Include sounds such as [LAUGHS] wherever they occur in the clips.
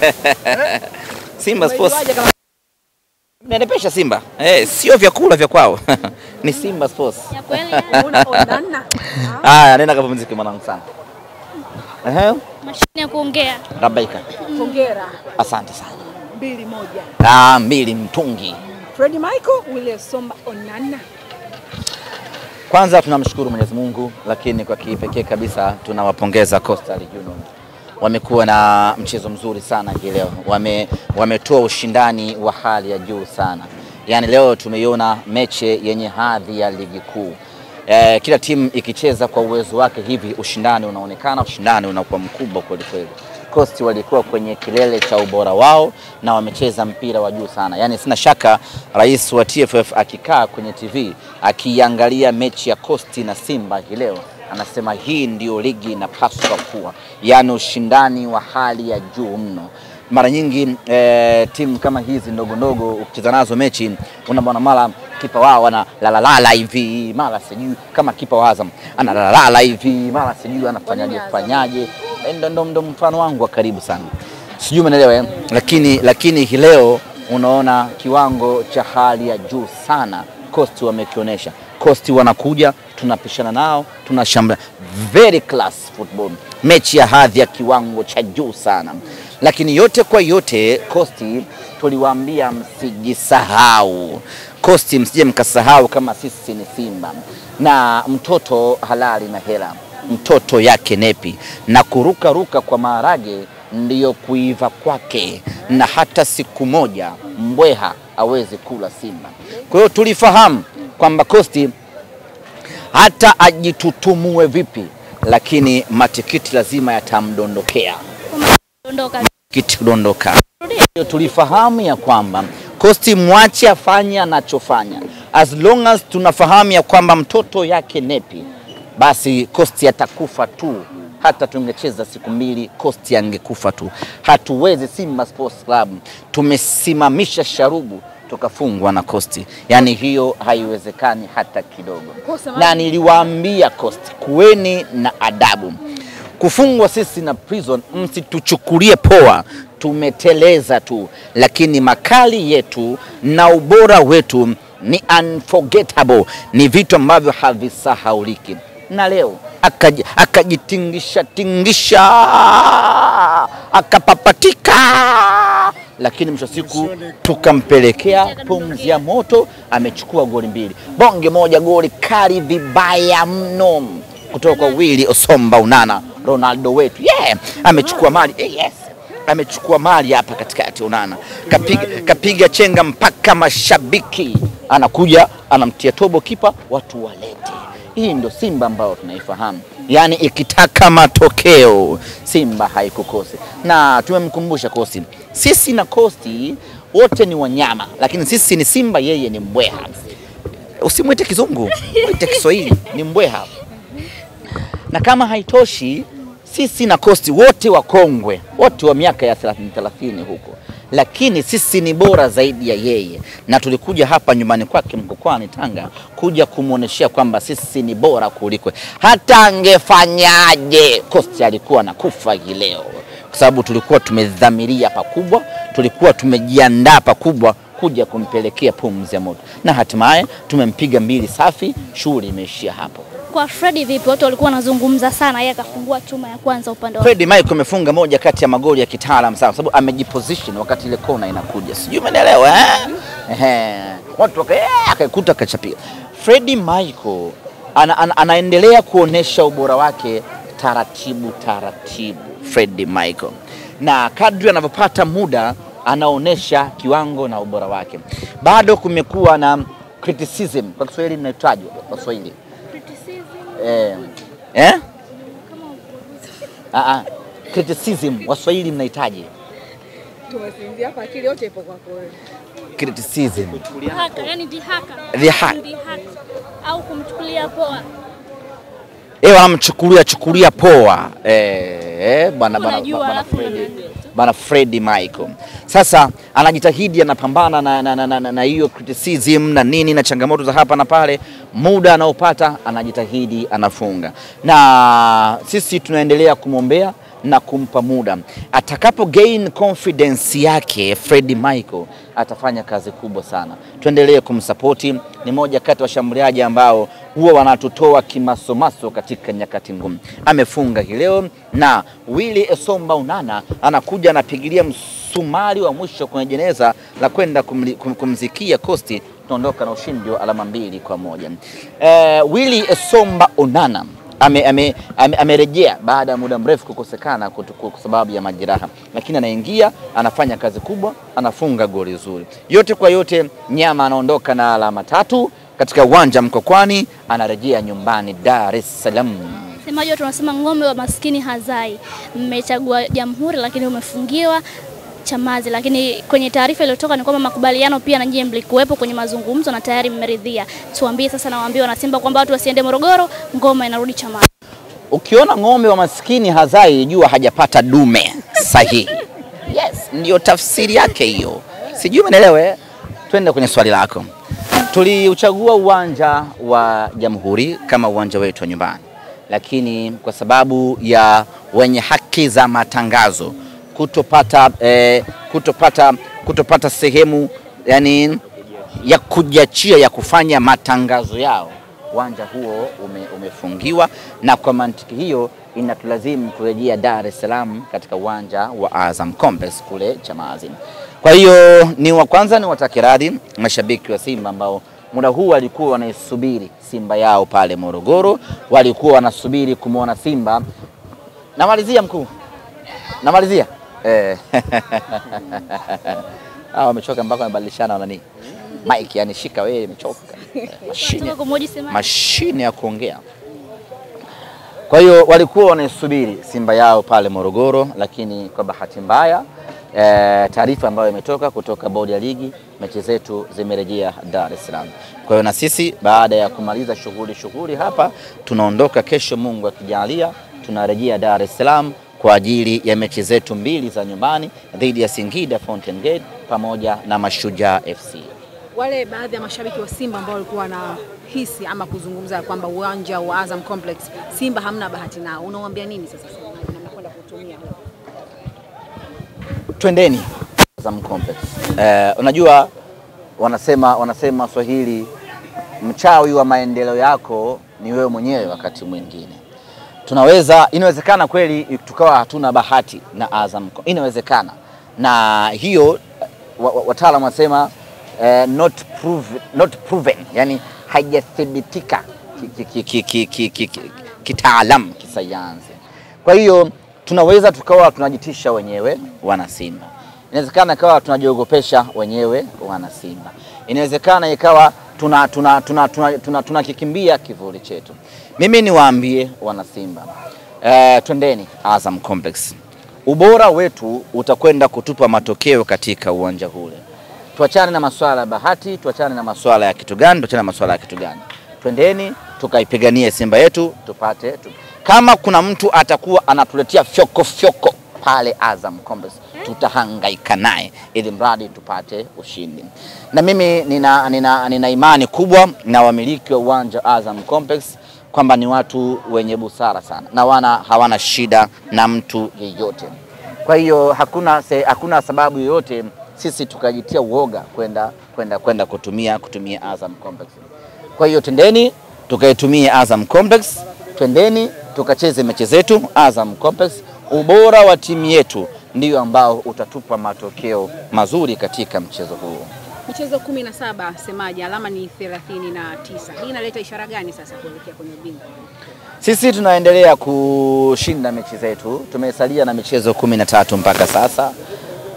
[LAUGHS] Simba Sports nenepesha Simba eh, sio vyakula vya kwao [LAUGHS] ni Simba Sports. Ya kweli una onana? [LAUGHS] Haya, nenda kapumzike mwanangu sana. Ehe, mashine ya kuongea. rabaika. Hongera. Asante sana. Mbili moja. Ah, mbili mtungi. Fred Michael William Somba Onana. Kwanza tunamshukuru Mwenyezi Mungu, lakini kwa kipekee kabisa tunawapongeza Coastal Union. Wamekuwa na mchezo mzuri sana hii leo, wame wametoa ushindani wa hali ya juu sana. Yaani leo tumeiona mechi yenye hadhi ya ligi kuu. E, kila timu ikicheza kwa uwezo wake hivi, ushindani unaonekana, ushindani unakuwa mkubwa kweli kweli. Coast walikuwa kwenye kilele cha ubora wao na wamecheza mpira wa juu sana. Yaani sina shaka rais wa TFF akikaa kwenye TV akiangalia mechi ya Coast na Simba hii leo anasema hii ndio ligi inapaswa kuwa, yaani ushindani wa hali ya juu mno. Mara nyingi eh, timu kama hizi ndogo ndogo ukicheza nazo mechi unamwona mara kipa wao ana lalalala hivi, mara sijui kama kipa wa Azam ana lalalala hivi, mara sijui anafanyaje fanyaje. Eh, Ndo, ndo, ndo mfano wangu wa karibu sana, sijui umeelewa eh? Lakini, lakini hii leo unaona kiwango cha hali ya juu sana Coast wamekionyesha. Coast wanakuja, tunapishana nao, tunashambulia. Very class football, mechi ya hadhi ya kiwango cha juu sana. Lakini yote kwa yote, Kosti tuliwaambia msijisahau. Kosti msije mkasahau kama sisi ni Simba na mtoto halali na hela, mtoto yake nepi na kuruka ruka kwa maharage ndiyo kuiva kwake, na hata siku moja mbweha awezi kula Simba. Kwa hiyo tulifahamu kwamba Coast hata ajitutumue vipi, lakini matikiti lazima yatamdondokea kiti kudondoka. Tulifahamu ya kwamba Kosti mwache afanye anachofanya, as long as tunafahamu ya kwamba mtoto yake nepi, basi Kosti atakufa tu. Hata tungecheza siku mbili, Kosti angekufa tu. Hatuwezi, Simba Sports Club tumesimamisha sharubu tukafungwa na Coast, Yani hiyo haiwezekani hata kidogo. Na niliwaambia Coast, kuweni na adabu. Kufungwa sisi na prison msituchukulie poa, tumeteleza tu, lakini makali yetu na ubora wetu ni unforgettable, ni vitu ambavyo havisahauliki. Na leo akaji- akajitingisha tingisha akapapatika, lakini mwisho siku tukampelekea pumzi ya moto, amechukua goli mbili, bonge moja, goli kali vibaya mno. Kutoka kwa Willy Osomba Unana, Ronaldo wetu. Yeah, amechukua mali. Eh, yes amechukua mali hapa katikati. Unana. Kapiga, kapiga chenga mpaka mashabiki, anakuja anamtia tobo kipa, watu walete. Hii ndo Simba ambayo tunaifahamu, yaani ikitaka matokeo Simba haikukosi, na tumemkumbusha Kosti, sisi na Kosti wote ni wanyama, lakini sisi ni Simba, yeye ni mbweha. Usimwite kizungu, mwite Kiswahili, ni mbweha. Na kama haitoshi sisi na kosti wote wakongwe wote wa miaka ya 30 30 huko, lakini sisi ni bora zaidi ya yeye, na tulikuja hapa nyumbani kwake Mkokwani Tanga kuja kumwonyeshea kwamba sisi ni bora kuliko hata angefanyaje. kosti alikuwa nakufa hii leo, kwa sababu tulikuwa tumedhamiria pakubwa, tulikuwa tumejiandaa pakubwa kuja kumpelekea pumzi ya moto, na hatimaye tumempiga mbili safi, shughuli imeishia hapo. Kwa Fredi vipi? Watu walikuwa wanazungumza sana, yeye akafungua chuma ya kwanza upande wa Fred Michael amefunga moja kati ya magoli ya kitaalam sana, sababu amejiposition wakati ile kona inakuja, sijui umeelewa eh? Ehe, watu eh, akaikuta akachapia. Fredi Michael ana, ana, anaendelea kuonesha ubora wake taratibu taratibu, Fred Michael, na kadri anavyopata muda anaonesha kiwango na ubora wake. Bado kumekuwa na criticism, kwa Kiswahili inaitwaje kwa Kiswahili eh, eh? Ah, ah. Criticism Waswahili mnahitaji tumesinzia hapa, akili yote ipo kwako wewe. criticism. dhihaka, yani dhihaka. Dhihaka. Dhihaka. Au kumchukulia poa. Eh, wanamchukulia chukulia poa eh, eh, bwana bwana bwana Fredi, bwana Freddy Michael. Sasa anajitahidi anapambana na na, na, na, na, na hiyo criticism na nini na changamoto za hapa na pale, muda anaopata anajitahidi anafunga, na sisi tunaendelea kumwombea na kumpa muda. Atakapo gain confidence yake, Fred Michael atafanya kazi kubwa sana. Tuendelee kumsapoti, ni moja kati ya washambuliaji ambao huwa wanatutoa kimasomaso katika nyakati ngumu. Amefunga hii leo na Willy Esomba Unana anakuja anapigilia msumari wa mwisho kwenye jeneza la kwenda kum- kumzikia Kosti. Tunaondoka na ushindi wa alama mbili kwa moja. Eh, Willy Esomba Onana ame, ame, ame, amerejea baada ya muda mrefu kukosekana kwa sababu ya majeraha, lakini anaingia anafanya kazi kubwa, anafunga goli zuri. Yote kwa yote, Nyama anaondoka na alama tatu katika uwanja Mkokwani, anarejea nyumbani Dar es Salaam. Semaji watu wanasema ng'ombe wa maskini hazai. Mmechagua Jamhuri lakini umefungiwa Chamazi, lakini kwenye taarifa iliyotoka ni kwamba makubaliano pia na nyie mlikuwepo kwenye mazungumzo na tayari mmeridhia. Tuambie sasa, nawaambia wanasimba kwamba watu wasiende Morogoro, ngoma inarudi Chamazi. Ukiona ng'ombe wa maskini hazai, jua hajapata dume sahihi. [LAUGHS] Yes, ndiyo tafsiri yake hiyo. Sijui umeelewa. eh? Twende kwenye swali lako. Tuliuchagua uwanja wa Jamhuri kama uwanja wetu wa nyumbani, lakini kwa sababu ya wenye haki za matangazo kutopata, eh, kutopata, kutopata sehemu yani ya kujiachia ya kufanya matangazo yao uwanja huo ume, umefungiwa na kwa mantiki hiyo inatulazimu kurejea Dar es Salaam katika uwanja wa Azam Complex kule Chamazi. Kwa hiyo ni wa kwanza ni watake radhi mashabiki wa Simba ambao muda huu walikuwa wanaisubiri Simba yao pale Morogoro, walikuwa wanasubiri kumwona Simba. Namalizia mkuu, namalizia eh. [LAUGHS] Wamechoka mpaka wamebadilishana nani Mike, yani shika wewe, imechoka mashine mashine ya kuongea. Kwa hiyo walikuwa wanaisubiri Simba yao pale Morogoro, lakini kwa bahati mbaya e, taarifa ambayo imetoka kutoka bodi ya ligi, mechi zetu zimerejea Dar es Salaam. Kwa hiyo na sisi baada ya kumaliza shughuli shughuli hapa tunaondoka kesho, Mungu akijalia, tunarejea Dar es Salaam kwa ajili ya mechi zetu mbili za nyumbani dhidi ya Singida Fountain Gate pamoja na Mashujaa FC. Wale baadhi ya mashabiki wa Simba ambao walikuwa wanahisi ama kuzungumza kwamba uwanja wa Azam Complex Simba hamna bahati nao, unawaambia nini sasa Simba, na mnakwenda kutumia? Twendeni Azam Complex. Eh, unajua wanasema wanasema Swahili, mchawi wa maendeleo yako ni wewe mwenyewe. Wakati mwingine tunaweza, inawezekana kweli tukawa hatuna bahati na Azam, inawezekana na hiyo wa- wa- wataalamu wanasema eh, not prove, not proven, yani haijathibitika kitaalam kisayansi. Kwa hiyo tunaweza tukawa tunajitisha wenyewe wana Simba, inawezekana ikawa tunajiogopesha wenyewe wana Simba, inawezekana ikawa tuna tuna tuna tuna, tuna, tunakikimbia kivuli chetu. Mimi niwaambie wana Simba uh, twendeni Azam Complex. Ubora wetu utakwenda kutupa matokeo katika uwanja ule. Tuachane na masuala ya bahati, tuachane na masuala ya kitu gani, tuachane na masuala ya kitu gani. Twendeni tukaipiganie Simba yetu tupate tu. Kama kuna mtu atakuwa anatuletea fyoko fyoko pale Azam Complex, tutahangaika naye ili mradi tupate ushindi. Na mimi nina, nina, nina imani kubwa na wamiliki wa uwanja Azam Complex kwamba ni watu wenye busara sana na wana hawana shida na mtu yeyote. Kwa hiyo hakuna, se, hakuna sababu yoyote sisi tukajitia uoga kwenda kwenda kwenda kutumia kutumia Azam Complex. Kwa hiyo tendeni tukaitumie Azam Complex, twendeni tukacheze mechi zetu Azam Complex. Ubora wa timu yetu ndiyo ambao utatupa matokeo mazuri katika mchezo kumi na saba Semaji, alama ni thelathini na tisa. Hii inaleta ishara gani sasa kuelekea kwenye ubingwa? Sisi tunaendelea kushinda mechi zetu, tumesalia na michezo kumi na tatu mpaka sasa.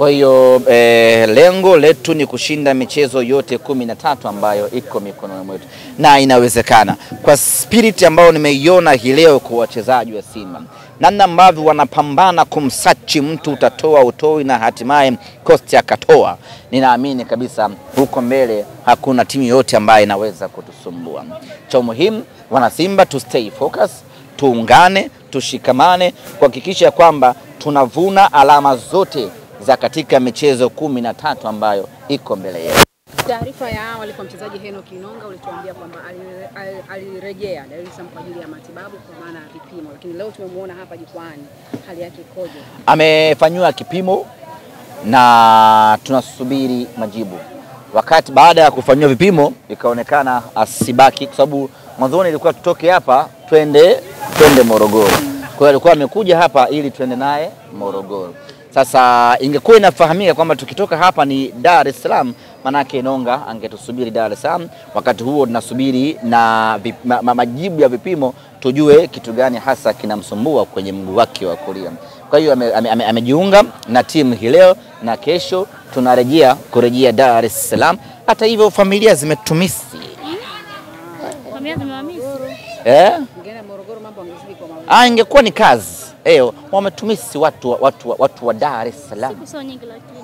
Kwa hiyo eh, lengo letu ni kushinda michezo yote kumi na tatu ambayo iko mikononi mwetu, na inawezekana kwa spirit ambayo nimeiona hii leo kwa wachezaji wa Simba, namna ambavyo wanapambana kumsachi mtu, utatoa utoi, na hatimaye Kosti akatoa. Ninaamini kabisa huko mbele hakuna timu yoyote ambayo inaweza kutusumbua. Cha muhimu wana Simba tu stay focus, tuungane, tushikamane kuhakikisha kwamba tunavuna alama zote za katika michezo kumi na tatu ambayo iko mbele yetu. Taarifa ya awali kwa mchezaji Heno Inonga ulituambia kwamba ali- ali- alirejea Dar es Salaam kwa ajili ya matibabu kwa maana ya vipimo, lakini leo tumemwona hapa jukwani, hali yake ikoje? amefanyiwa kipimo na tunasubiri majibu. Wakati baada ya kufanyiwa vipimo ikaonekana asibaki, kwa sababu mwanzoni ilikuwa tutoke hapa twende twende Morogoro. Kwa hiyo alikuwa amekuja hapa ili twende naye Morogoro. Sasa ingekuwa inafahamika kwamba tukitoka hapa ni Dar es Salaam, manake Nonga angetusubiri Dar es Salaam. Wakati huo tunasubiri na vip, ma, ma, majibu ya vipimo tujue kitu gani hasa kinamsumbua kwenye mguu wake wa kulia. Kwa hiyo amejiunga ame, ame, ame na timu hii leo na kesho tunarejea kurejea Dar es Salaam. Hata hivyo familia zimetumisi Familia zimewamisi. eh? Ah, ingekuwa ni kazi eh, wametumisi watu, wa- watu, wa- watu wa Dar es Salaam Siku sio nyingi lakini.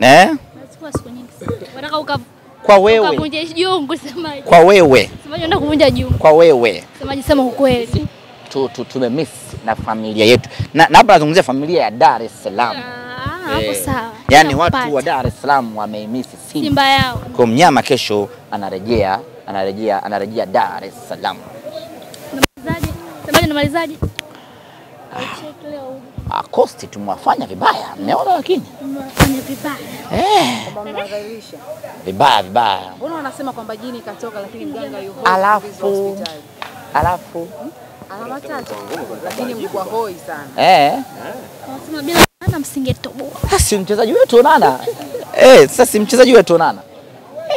eh? Nachukua siku nyingi Wanataka uka Kwa wewe, ukavunja jungu semaji. kwa wewe, Semaji unataka kuvunja jungu. kwa wewe Semaji sema ukweli. tu, tu, tumemiss na familia yetu na na hapa nazungumzia familia ya Dar es Salaam Ah, hapo Eh, sawa. yaani watu wa Dar es Salaam wameimisi Simba. Simba yao. Kwa mnyama kesho anarejea anarejea anarejea Dar es Salaam. Namalizaje? Semaji unamalizaje? Leo Ah, tumewafanya vibaya, mmeona lakini umefanya vibaya. eh, vibaya vibaya. Mbona wanasema kwamba jini katoka lakini mganga yuko Alafu alafu Alama tatu lakini mlikuwa hoi sana. eh, Wanasema bila Nana msingetoboa. sasa si mchezaji wetu Onana eh, sasa si mchezaji wetu Onana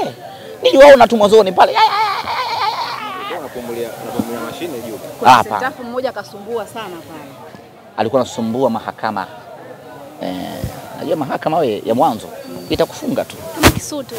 eh, niliwaona tu mwanzoni pale. Unapumulia unapumulia mashine juu. Kuna Hapa. mmoja akasumbua sana pale. Alikuwa anasumbua mahakama eh, najua mahakama we ya mwanzo itakufunga tu Kama kisutu.